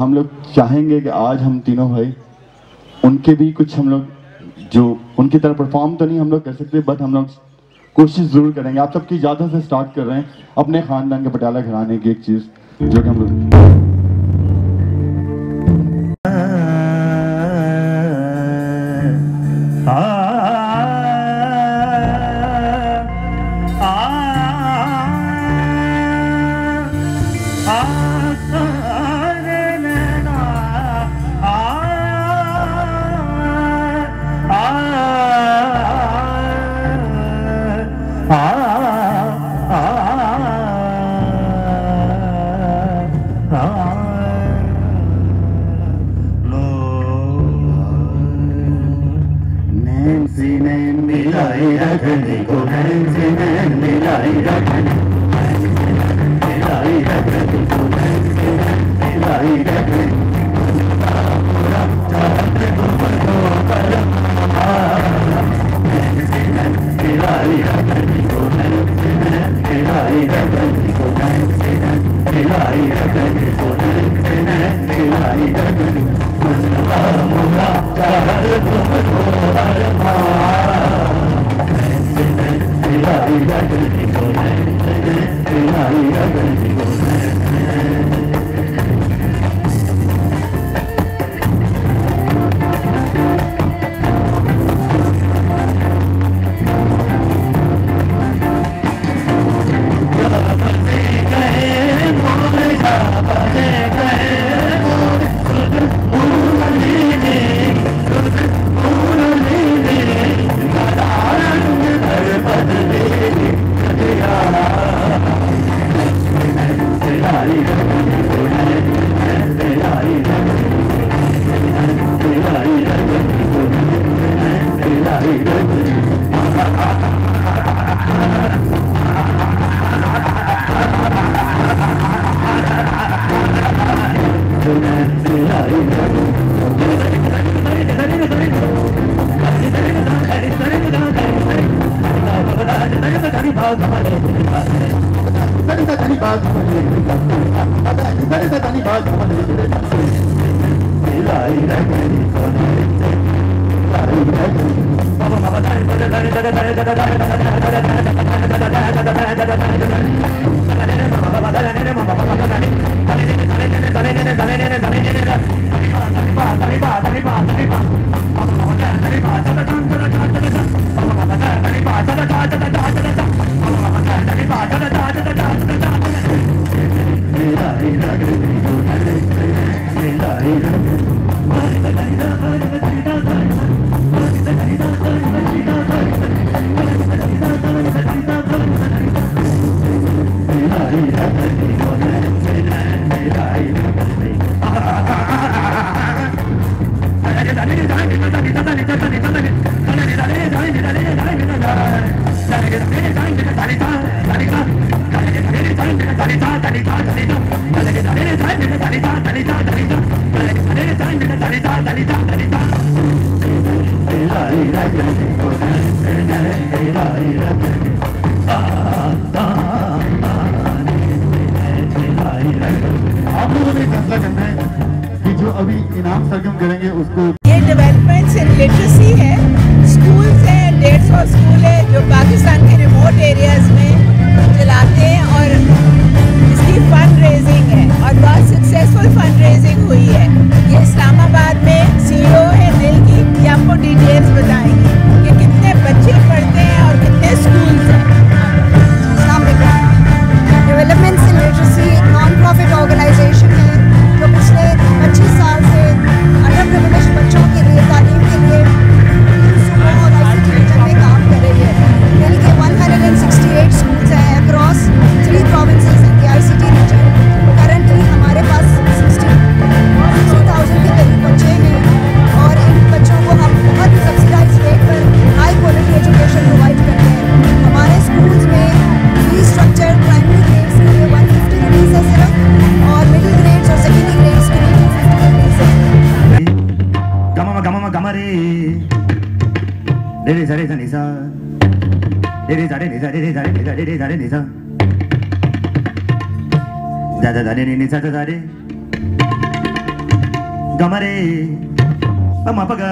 हम लोग चाहेंगे कि आज हम तीनों भाई, उनके भी कुछ हम लोग जो उनकी तरह परफॉर्म तो नहीं हम लोग कर सकते बट हम लोग कोशिश ज़रूर करेंगे। आप सबकी इजाज़त से स्टार्ट कर रहे हैं अपने खानदान के पटाला घराने की एक चीज़ जो कि हम लोग आप डेवलपमेंट्स इन लिटरेसी है। स्कूल्स हैं, डेढ़ सौ स्कूल है जो पाकिस्तान के रिमोट एरियाज़ में चलाते हैं और इसकी फंड रेजिंग है और बहुत सक्सेसफुल फंड रेजिंग हुई है। ये इस्लामाबाद में सीईओ है दिल की। ये आपको डिटेल्स बताएँगे कि कितने बच्चे पढ़ते हैं और कितने स्कूल्स हैं। डेवलपमेंट्स इन लिटरेसी एक नॉन प्रॉफिट ऑर्गेनाइजेशन है जो पिछले 25 साल से अंडर बच्चों के रे रे रे नि जा जा जा रे नि नि सा सा सा रे गमरे पम पग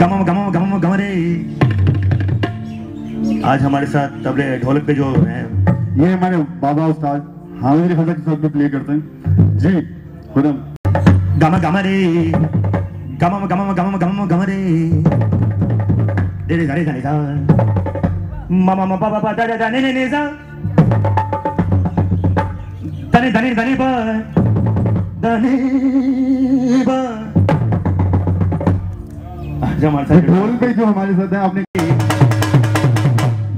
गम गम गम गमरे आज हमारे साथ तबले ढोलक पे जो है ये हमारे बाबा उस्ताद हामिद हज़रत के साथ में प्ले करते हैं जी खुदम गम गमरे गम गम गम गम गमरे रे रे रे रे रे प द द द ने ने ने सा दने दने दने ब दने ब आज हमारे साथ ढोल पे जो हमारे साथ है आपने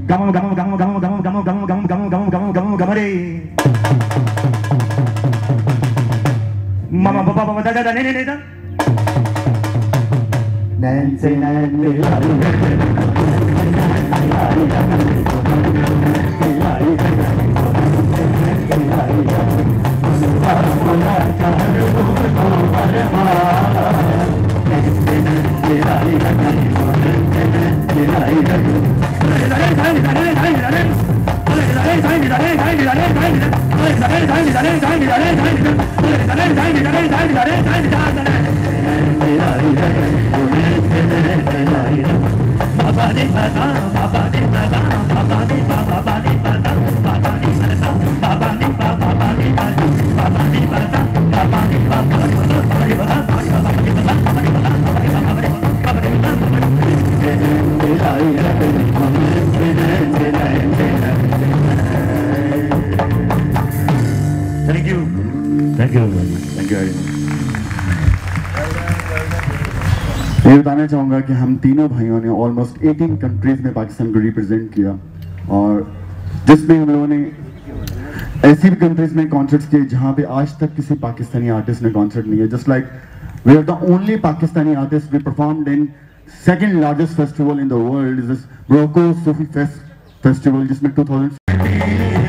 गम गम गम गम गम गम गम गम गम गम गम गम गम रे मम प प प द द द ने ने ने सा नैन से नैन Bye-bye. Thank you. Thank you. Thank you very much. ये बताना चाहूँगा कि हम तीनों भाइयों ने ऑलमोस्ट 18 कंट्रीज़ में पाकिस्तान को रिप्रेजेंट किया और जिसमें हम लोगों ने ऐसी भी कंट्रीज़ में कॉन्सर्ट्स किए जहाँ पे आज तक किसी पाकिस्तानी आर्टिस्ट ने कॉन्सर्ट नहीं है just like we are the only Pakistani artist we performed in second largest festival in the world is this Broco Sufi fest festival जिसमें 2000 जब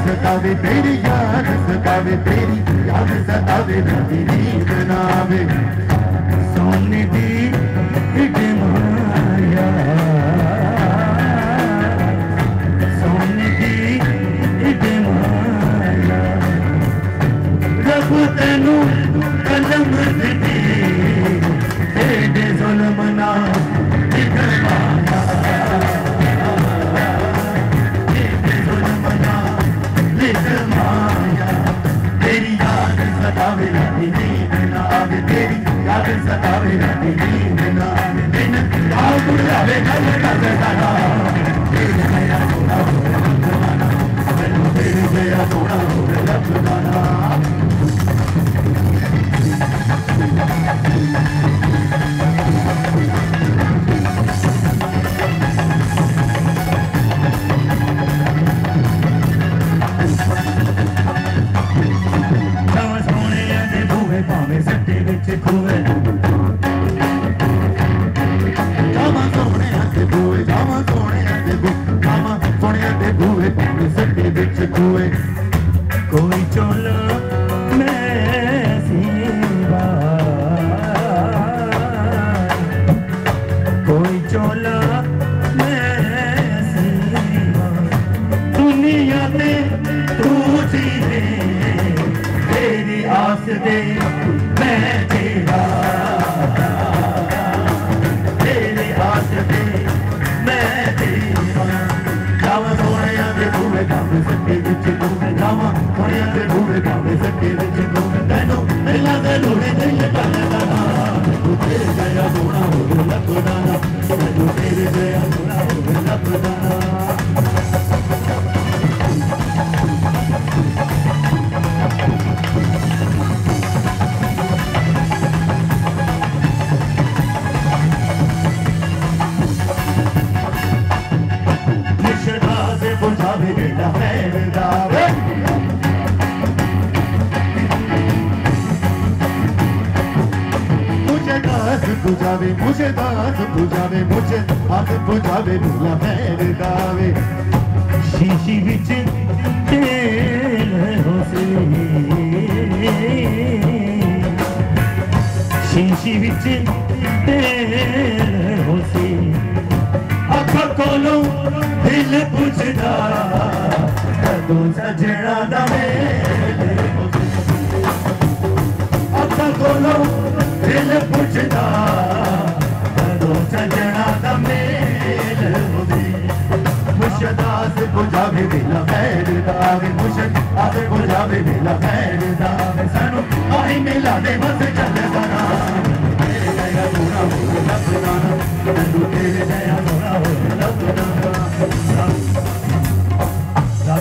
सतावे तेरी याद सतावे तेरी याद सतावे तेरी नींद नावे सोने दी हिट बुझावे मुझे दात बुझावे मुझे हाथ बुझावे भूला पैर दावे शीशी बिच शीशी बिच तेल होसी अख कोलो दिल बुझदा तू सजना दमे। अखा खोलो दिल पुछदा तू सजना दमे। मुशदास बुझावे दिला खैर दावे मुशदास बुझावे दिला खैर दावे सनु आई मिला दे बस चल सना तेरे दया गुना हो लबना तू तेरे दया गुना हो लबना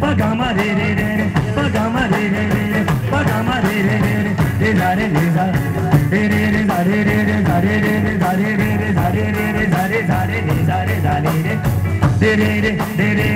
Pagama re re re, pagama re re re, pagama re re re, re la re re la, re re re la re re re la re re re la re re re la re re re la re la re la re la re re, re re re re re.